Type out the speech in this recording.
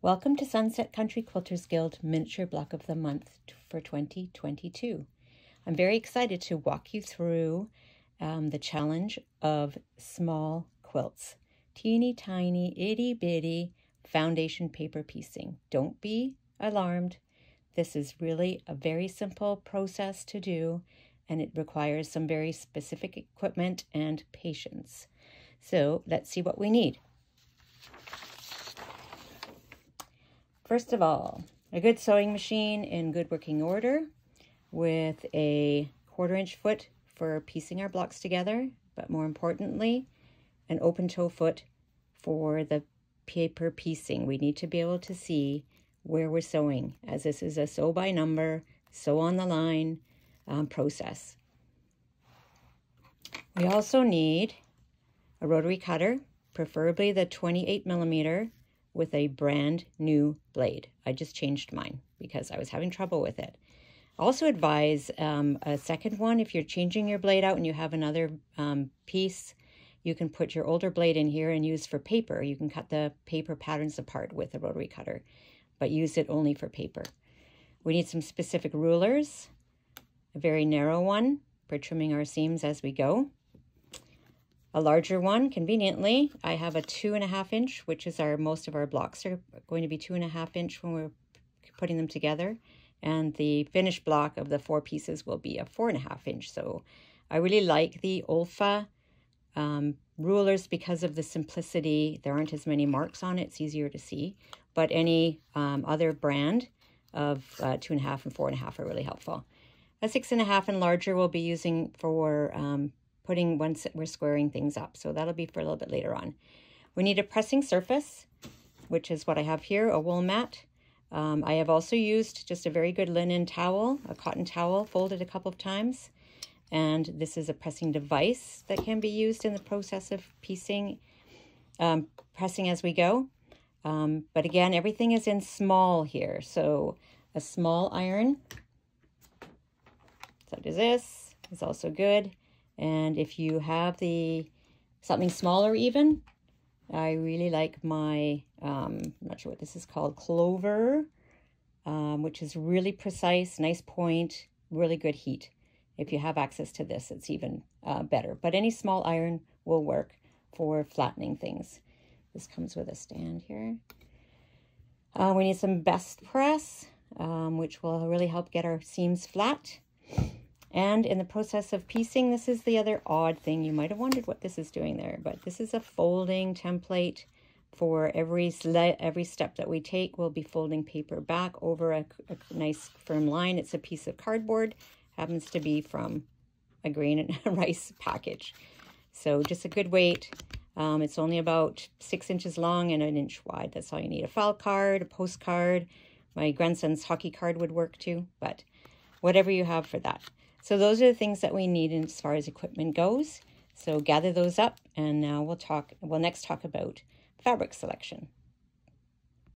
Welcome to Sunset Country Quilters Guild Miniature Block of the Month for 2022. I'm very excited to walk you through um, the challenge of small quilts. Teeny tiny, itty bitty foundation paper piecing. Don't be alarmed. This is really a very simple process to do and it requires some very specific equipment and patience. So let's see what we need. First of all, a good sewing machine in good working order with a quarter inch foot for piecing our blocks together, but more importantly, an open toe foot for the paper piecing. We need to be able to see where we're sewing as this is a sew by number, sew on the line um, process. We also need a rotary cutter, preferably the 28 millimeter with a brand new blade. I just changed mine because I was having trouble with it. Also advise um, a second one, if you're changing your blade out and you have another um, piece, you can put your older blade in here and use for paper. You can cut the paper patterns apart with a rotary cutter, but use it only for paper. We need some specific rulers, a very narrow one for trimming our seams as we go. A larger one, conveniently, I have a two and a half inch, which is our most of our blocks are going to be two and a half inch when we're putting them together. And the finished block of the four pieces will be a four and a half inch. So I really like the Olfa um, rulers because of the simplicity. There aren't as many marks on it. It's easier to see. But any um, other brand of uh, two and a half and four and a half are really helpful. A six and a half and larger we'll be using for um, putting once we're squaring things up. So that'll be for a little bit later on. We need a pressing surface, which is what I have here, a wool mat. Um, I have also used just a very good linen towel, a cotton towel, folded a couple of times. And this is a pressing device that can be used in the process of piecing, um, pressing as we go. Um, but again, everything is in small here. So a small iron, such as this, is also good. And if you have the something smaller even, I really like my, um, I'm not sure what this is called, clover, um, which is really precise, nice point, really good heat. If you have access to this, it's even uh, better. But any small iron will work for flattening things. This comes with a stand here. Uh, we need some best press, um, which will really help get our seams flat. And in the process of piecing, this is the other odd thing. You might have wondered what this is doing there, but this is a folding template for every every step that we take. We'll be folding paper back over a, a nice firm line. It's a piece of cardboard, happens to be from a grain and rice package. So just a good weight. Um, it's only about six inches long and an inch wide. That's all you need. A file card, a postcard. My grandson's hockey card would work too, but whatever you have for that. So those are the things that we need as far as equipment goes. So gather those up and now we'll talk, we'll next talk about fabric selection.